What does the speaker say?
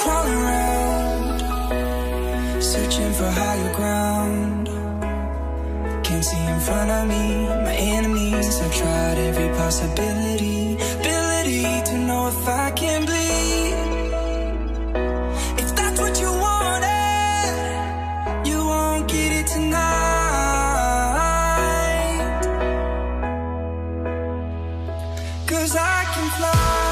crawling around, searching for higher ground. Can't see in front of me, my enemies I've tried every possibility, ability to know if I can bleed. If that's what you wanted, you won't get it tonight. Cause I can fly.